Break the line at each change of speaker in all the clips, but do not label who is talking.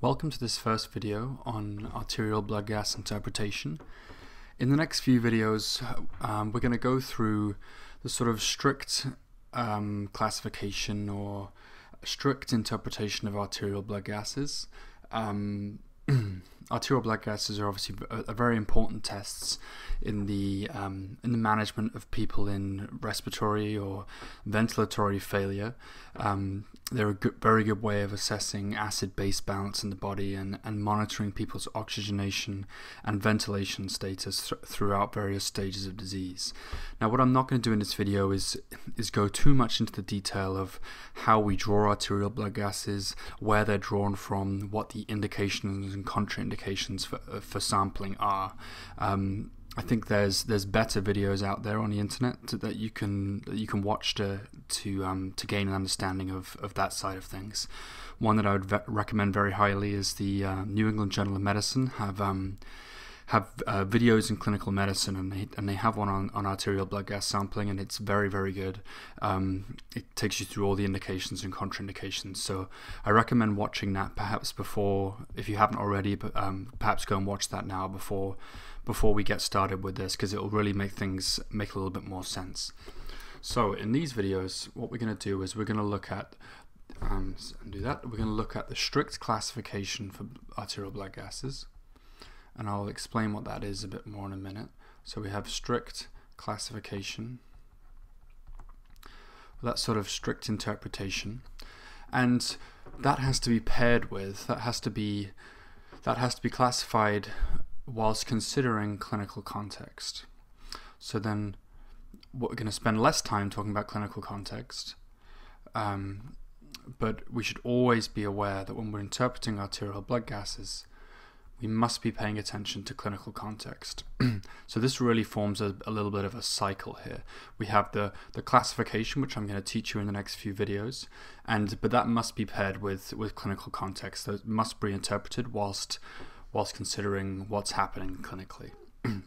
Welcome to this first video on arterial blood gas interpretation. In the next few videos um, we're going to go through the sort of strict um, classification or strict interpretation of arterial blood gases. Um, arterial blood gases are obviously a, very important tests in the um, in the management of people in respiratory or ventilatory failure. Um, they're a good, very good way of assessing acid-base balance in the body and, and monitoring people's oxygenation and ventilation status th throughout various stages of disease. Now, what I'm not going to do in this video is is go too much into the detail of how we draw arterial blood gases, where they're drawn from, what the indications and contraindications for, for sampling are. Um, I think there's there's better videos out there on the internet to, that you can that you can watch to to um, to gain an understanding of, of that side of things. One that I would ve- recommend very highly is the uh, New England Journal of Medicine have um, have uh, videos in clinical medicine, and they and they have one on, on arterial blood gas sampling, and it's very very good. Um, it takes you through all the indications and contraindications. So I recommend watching that perhaps before, if you haven't already, but um, perhaps go and watch that now before before we get started with this, because it will really make things make a little bit more sense. So in these videos, what we're going to do is we're going to look at um, do that. We're going to look at the strict classification for arterial blood gases and I'll explain what that is a bit more in a minute. So we have strict classification, that sort of strict interpretation, and that has to be paired with that has to be that has to be classified whilst considering clinical context. So then, we're going to spend less time talking about clinical context, um, but we should always be aware that when we're interpreting arterial blood gases, we must be paying attention to clinical context. so this really forms a, a, little bit of a cycle here. We have the, the classification, which I'm going to teach you in the next few videos, and but that must be paired with, with clinical context. That must be interpreted whilst whilst considering what's happening clinically.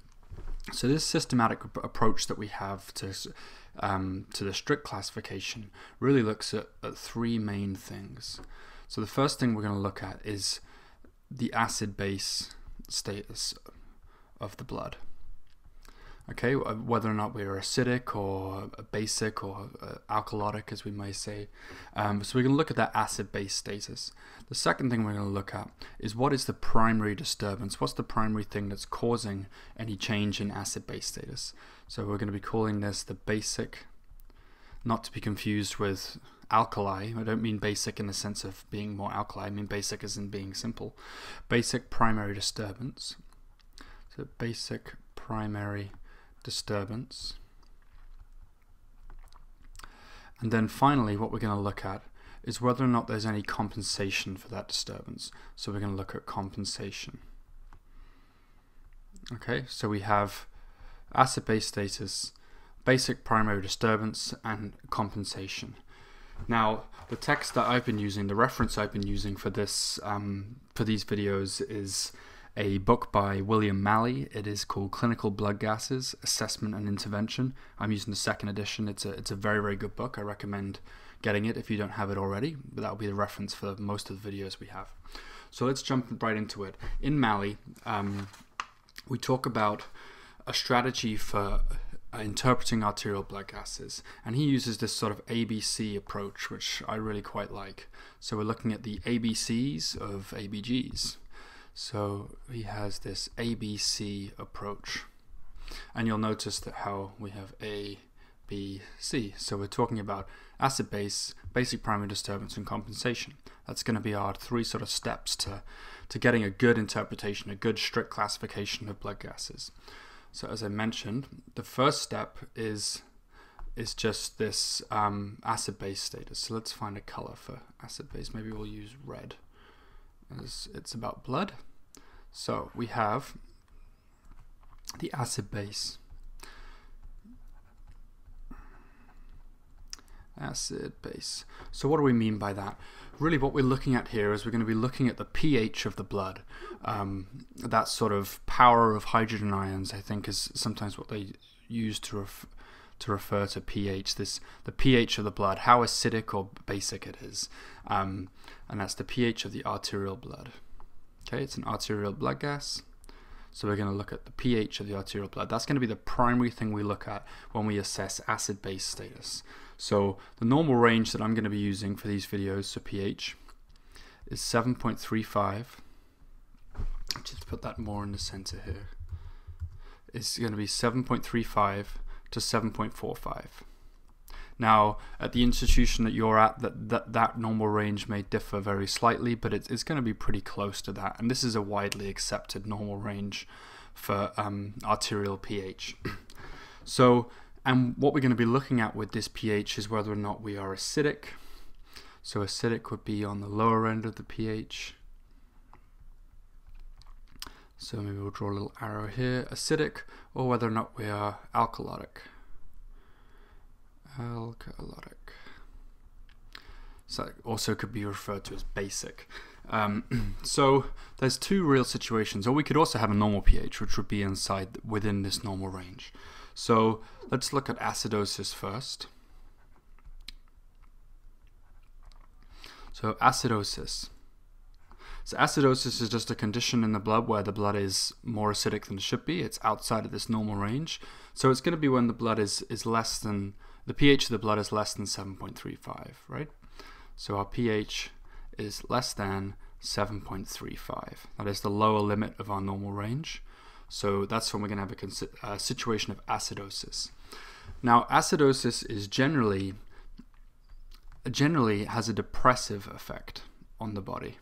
so this systematic approach that we have to um, to the strict classification really looks at, at three main things. So the first thing we're going to look at is the acid base status of the blood. Okay, whether or not we're acidic or basic or uh, alkalotic, as we may say. Um, so we're going to look at that acid base status. The second thing we're going to look at is what is the primary disturbance? What's the primary thing that's causing any change in acid base status? So we're going to be calling this the basic, not to be confused with alkali. I don't mean basic in the sense of being more alkali. I mean basic as in being simple. Basic primary disturbance. So basic primary disturbance. And then finally, what we're going to look at is whether or not there's any compensation for that disturbance. So we're going to look at compensation. Okay, so we have acid base status, basic primary disturbance, and compensation. Now, the text that I've been using, the reference I've been using for this um, for these videos is a book by William Malley. It is called Clinical Blood Gases: Assessment and Intervention. I'm using the second edition. It's a it's a very very good book. I recommend getting it if you don't have it already. But that will be the reference for most of the videos we have. So let's jump right into it. In Malley, um, we talk about a strategy for Uh, interpreting arterial blood gases. And he uses this sort of ABC approach, which I really quite like. So we're looking at the ABCs of ABGs. So he has this ABC approach. And you'll notice that how we have A, B, C. So we're talking about acid base, basic primary disturbance, and compensation. That's going to be our three sort of steps to, to getting a good interpretation, a good strict classification of blood gases. So as I mentioned, the first step is is just this um, acid base status. So let's find a color for acid base. Maybe we'll use red as it's about blood. So we have the acid base. Acid base. So what do we mean by that? really what we're looking at here is we're going to be looking at the pH of the blood. Um, that sort of power of hydrogen ions, I think, is sometimes what they use to ref to refer to pH. This the pH of the blood, how acidic or basic it is, um, and that's the pH of the arterial blood. Okay, it's an arterial blood gas. So we're going to look at the pH of the arterial blood. That's going to be the primary thing we look at when we assess acid-base status. So the normal range that I'm going to be using for these videos for pH is 7.35. Just put that more in the center here. It's going to be 7.35 to 7.45. Now, at the institution that you're at, that, that, that normal range may differ very slightly, but it's, it's going to be pretty close to that. And this is a widely accepted normal range for um, arterial pH. so, and what we're going to be looking at with this pH is whether or not we are acidic. So acidic would be on the lower end of the pH. So maybe we'll draw a little arrow here, acidic, or whether or not we are alkalotic alkalotic. So also could be referred to as basic. Um, so there's two real situations, or we could also have a normal pH, which would be inside within this normal range. So let's look at acidosis first. So acidosis. So acidosis is just a condition in the blood where the blood is more acidic than it should be. It's outside of this normal range. So it's going to be when the blood is, is less than the pH of the blood is less than 7.35, right? So our pH is less than 7.35. That is the lower limit of our normal range. So that's when we're going to have a, a situation of acidosis. Now, acidosis is generally generally has a depressive effect on the body,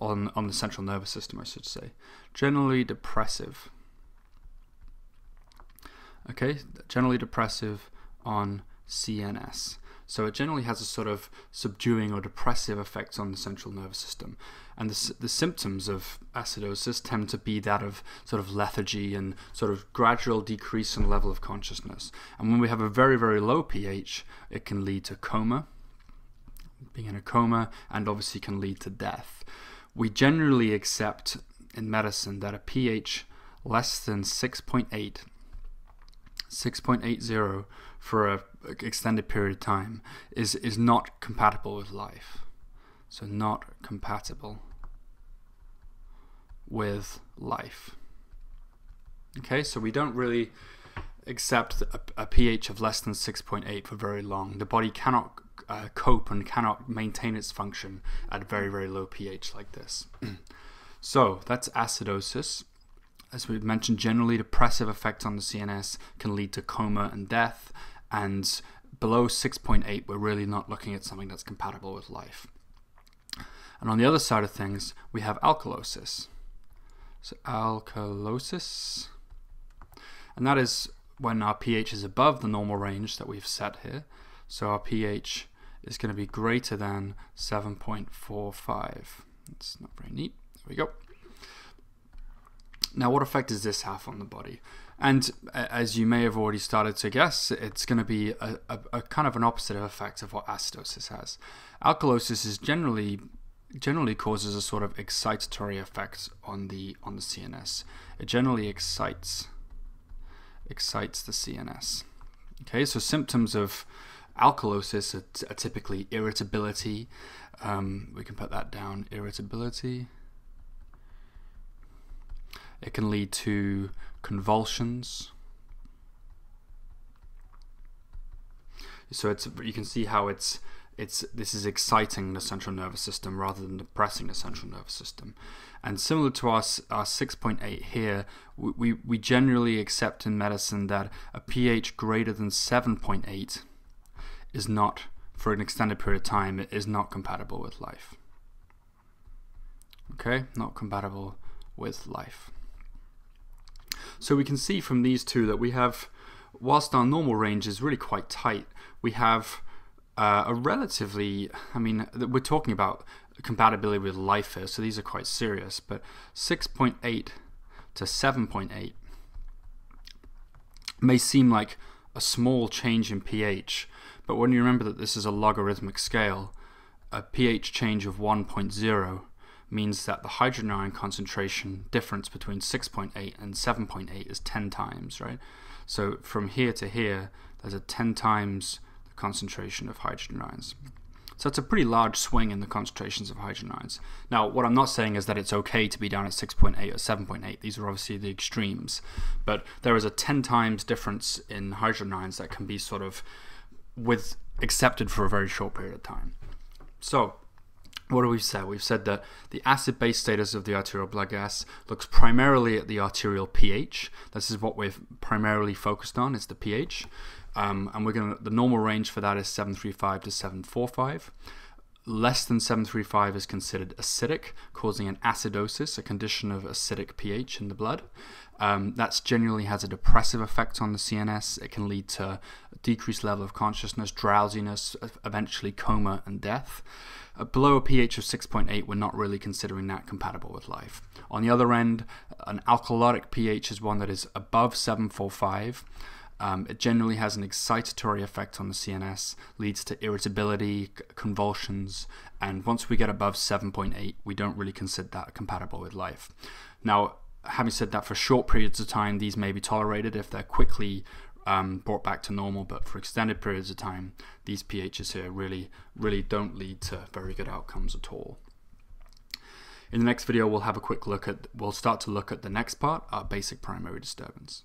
on on the central nervous system, I should say. Generally depressive. Okay, generally depressive on CNS. So it generally has a sort of subduing or depressive effect on the central nervous system. And the, the symptoms of acidosis tend to be that of sort of lethargy and sort of gradual decrease in level of consciousness. And when we have a very, very low pH, it can lead to coma, being in a coma, and obviously can lead to death. We generally accept in medicine that a pH less than 6.8, 6.80 for a extended period of time is is not compatible with life. So not compatible with life. Okay, so we don't really accept a, a pH of less than 6.8 for very long. The body cannot uh, cope and cannot maintain its function at very, very low pH like this. so that's acidosis as we've mentioned, generally depressive effects on the CNS can lead to coma and death and below 6.8 we're really not looking at something that's compatible with life. And on the other side of things, we have alkalosis. So alkalosis, and that is when our pH is above the normal range that we've set here. So our pH is going to be greater than 7.45. It's not very neat. There we go. Now, what effect does this have on the body? And as you may have already started to guess, it's going to be a, a, a, kind of an opposite effect of what acidosis has. Alkalosis is generally generally causes a sort of excitatory effect on the on the CNS. It generally excites excites the CNS. Okay, so symptoms of alkalosis are, are typically irritability. Um, we can put that down. Irritability. It can lead to convulsions. So it's you can see how it's it's this is exciting the central nervous system rather than depressing the central nervous system. And similar to our, our 6.8 here, we, we, we generally accept in medicine that a pH greater than 7.8 is not, for an extended period of time, is not compatible with life. Okay, not compatible with life. So we can see from these two that we have, whilst our normal range is really quite tight, we have uh, a relatively, I mean, we're talking about compatibility with life here, so these are quite serious, but 6.8 to 7.8 may seem like a small change in pH, but when you remember that this is a logarithmic scale, a pH change of 1.0 means that the hydrogen ion concentration difference between 6.8 and 7.8 is 10 times, right? So from here to here, there's a 10 times the concentration of hydrogen ions. So it's a pretty large swing in the concentrations of hydrogen ions. Now, what I'm not saying is that it's okay to be down at 6.8 or 7.8. These are obviously the extremes. But there is a 10 times difference in hydrogen ions that can be sort of with accepted for a very short period of time. So, what do we said? We've said that the acid base status of the arterial blood gas looks primarily at the arterial pH. This is what we've primarily focused on, is the pH. Um, and we're going to, the normal range for that is 735 to 745. Less than 735 is considered acidic, causing an acidosis, a condition of acidic pH in the blood. Um, that generally has a depressive effect on the CNS. It can lead to decreased level of consciousness, drowsiness, eventually coma and death. Uh, below a pH of 6.8, we're not really considering that compatible with life. On the other end, an alkalotic pH is one that is above 745. Um, it generally has an excitatory effect on the CNS, leads to irritability, convulsions, and once we get above 7.8, we don't really consider that compatible with life. Now, having said that, for short periods of time, these may be tolerated if they're quickly um, brought back to normal, but for extended periods of time, these pHs here really, really don't lead to very good outcomes at all. In the next video, we'll have a quick look at, we'll start to look at the next part, our basic primary disturbance.